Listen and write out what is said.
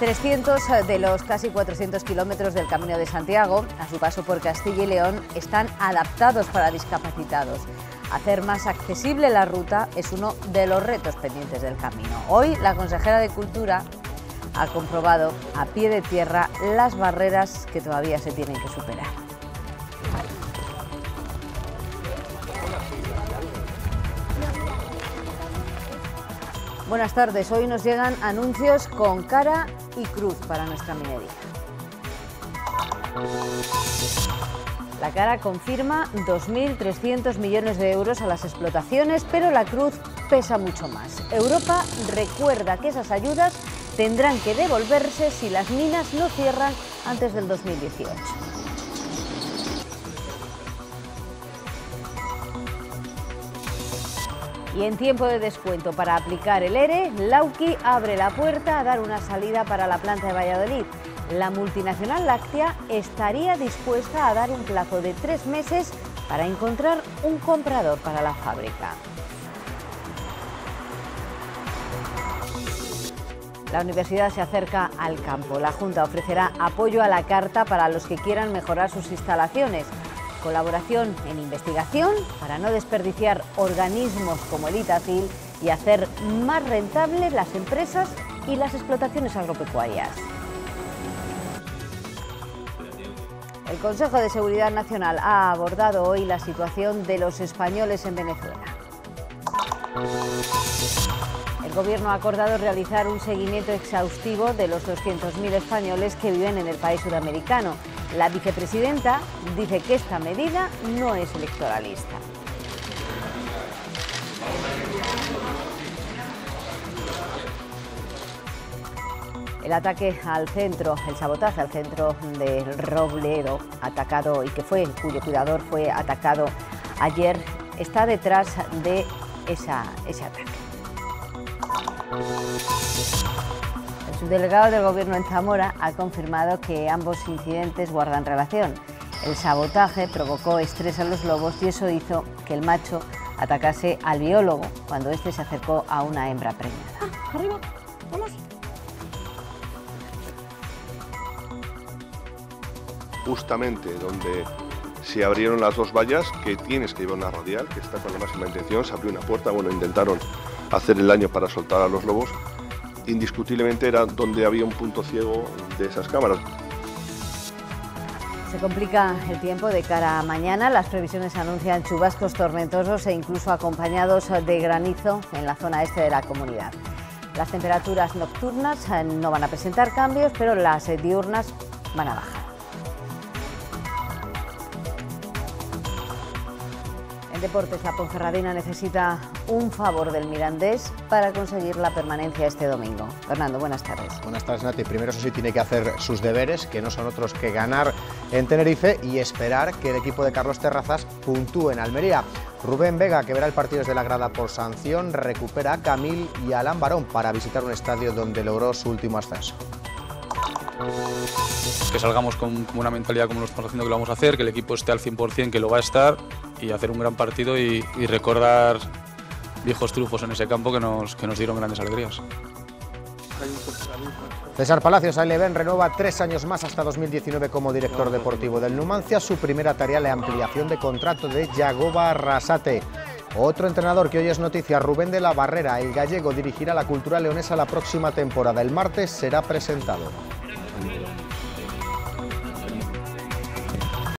300 de los casi 400 kilómetros del Camino de Santiago, a su paso por Castilla y León, están adaptados para discapacitados. Hacer más accesible la ruta es uno de los retos pendientes del camino. Hoy la consejera de Cultura ha comprobado a pie de tierra las barreras que todavía se tienen que superar. Buenas tardes, hoy nos llegan anuncios con cara y cruz para nuestra minería. La cara confirma 2.300 millones de euros a las explotaciones, pero la cruz pesa mucho más. Europa recuerda que esas ayudas tendrán que devolverse si las minas no cierran antes del 2018. Y en tiempo de descuento para aplicar el ERE, Lauki abre la puerta a dar una salida para la planta de Valladolid. La multinacional láctea estaría dispuesta a dar un plazo de tres meses para encontrar un comprador para la fábrica. La universidad se acerca al campo. La Junta ofrecerá apoyo a la carta para los que quieran mejorar sus instalaciones colaboración en investigación para no desperdiciar organismos como el Itacil y hacer más rentables las empresas y las explotaciones agropecuarias. El Consejo de Seguridad Nacional ha abordado hoy la situación de los españoles en Venezuela. El Gobierno ha acordado realizar un seguimiento exhaustivo de los 200.000 españoles que viven en el país sudamericano la vicepresidenta dice que esta medida no es electoralista. El ataque al centro, el sabotaje al centro del Robledo, atacado y que fue, cuyo cuidador fue atacado ayer, está detrás de ese ataque subdelegado del Gobierno en Zamora ha confirmado que ambos incidentes guardan relación. El sabotaje provocó estrés a los lobos y eso hizo que el macho atacase al biólogo cuando éste se acercó a una hembra preñada. Ah, arriba, vamos. Justamente donde se abrieron las dos vallas, que tienes que llevar una radial, que está con la máxima intención, se abrió una puerta, bueno, intentaron hacer el daño para soltar a los lobos, indiscutiblemente era donde había un punto ciego de esas cámaras. Se complica el tiempo de cara a mañana. Las previsiones anuncian chubascos tormentosos e incluso acompañados de granizo en la zona este de la comunidad. Las temperaturas nocturnas eh, no van a presentar cambios, pero las diurnas van a bajar. Deportes, la Ponferradina necesita un favor del Mirandés para conseguir la permanencia este domingo. Fernando, buenas tardes. Buenas tardes, Nati. Primero, eso sí, tiene que hacer sus deberes, que no son otros que ganar en Tenerife y esperar que el equipo de Carlos Terrazas puntúe en Almería. Rubén Vega, que verá el partido desde la grada por sanción, recupera a Camil y a Alan Barón para visitar un estadio donde logró su último ascenso que salgamos con, una mentalidad como lo estamos haciendo que lo vamos a hacer, que el equipo esté al 100%, que lo va a estar y hacer un gran partido y, recordar viejos trufos en ese campo que nos, que nos dieron grandes alegrías. César Palacios Aileven renueva tres años más hasta 2019 como director deportivo del Numancia. Su primera tarea la ampliación de contrato de Yagoba Arrasate. Otro entrenador que hoy es noticia, Rubén de la Barrera, el gallego dirigirá la cultura leonesa la próxima temporada. El martes será presentado. Thank you.